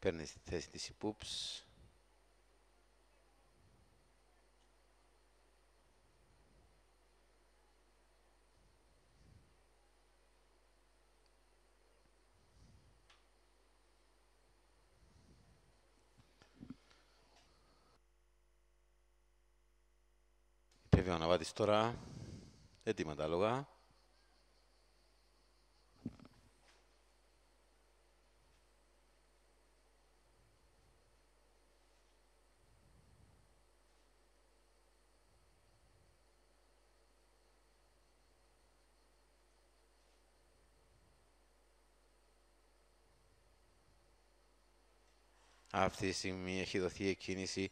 παίρνεις στη θέση της Ιπούψ. Πρέπει να βάτεις τώρα έτοιμα τα λόγα. Αυτή τη στιγμή έχει δοθεί η κίνηση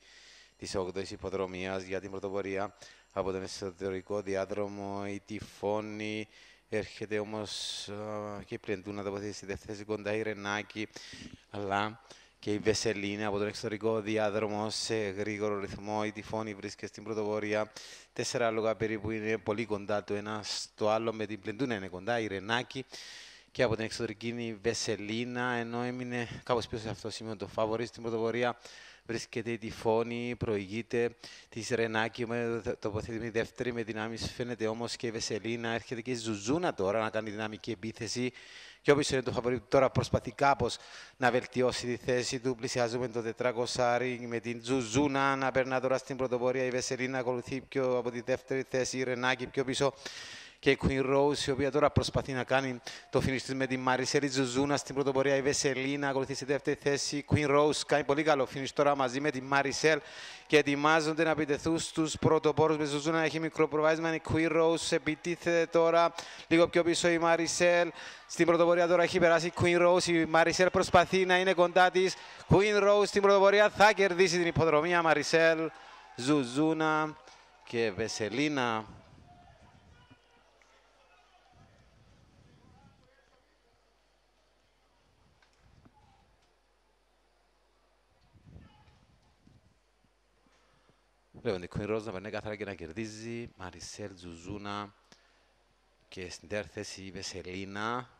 της 8η υποδρομία για την πρωτοπορία από τον εσωτερικό διάδρομο. Η τυφώνη έρχεται όμως και η πλεντού να τοποθετήσει στη δεύτερη κοντά η Ρενάκη, αλλά και η Βεσελίνη από τον εξωτερικό διάδρομο σε γρήγορο ρυθμό. Η τυφώνη βρίσκεται στην πρωτοπορία. Τέσσερα άλογα περίπου είναι πολύ κοντά το ένα στο άλλο, με την πλεντούνα είναι κοντά η Ρενάκη και από την εξωτερική είναι η Βεσελίνα, ενώ έμεινε κάπως πίσω σε αυτό το σημείο το φαβορή στην πρωτοπορία. Βρίσκεται η Τυφώνη, προηγείται της Ρενάκη με τοποθετημένη δεύτερη με δυνάμεις. Φαίνεται όμως και η Βεσελίνα. Έρχεται και η Ζουζούνα τώρα να κάνει δυναμική επίθεση. Και όποιος είναι το φαβορή τώρα προσπαθεί κάπως να βελτιώσει τη θέση του. Πλησιάζουμε το 400 με την Ζουζούνα να περνά τώρα στην πρωτοπορία. Η Βεσελίνα ακολουθεί πιο από τη δεύτερη θέση. Η Ρενάκη πιο πίσω και η Queen Rose, η οποία τώρα προσπαθεί να κάνει το finish της με τη Μαρισέλη Τζουζούνα στην πρωτοπορία. Η Βεσελίνα ακολουθεί στη δεύτερη θέση. Η Queen Rose κάνει πολύ καλό finish τώρα μαζί με τη Μαρισέλ και ετοιμάζονται να επιτεθούν στους πρωτοπόρους με Ζουζούνα. Έχει μικρό προβάδισμα. Η Queen Rose επιτίθεται τώρα λίγο πιο πίσω η Μαρισέλ. Στην πρωτοπορία τώρα έχει περάσει η Queen Rose. Η Μαρισέλ προσπαθεί να είναι κοντά της. Queen Rose στην πρωτοπορία θα κερδίσει την υποδρομία. Μαρισέλ, Ζουζούνα και Βεσελίνα. Βλέπετε, η Queen Rose να περνάει καθαρά και να κερδίζει. Μαρισέλ, Ζουζούνα και στην τέταρτη θέση η Βεσελίνα.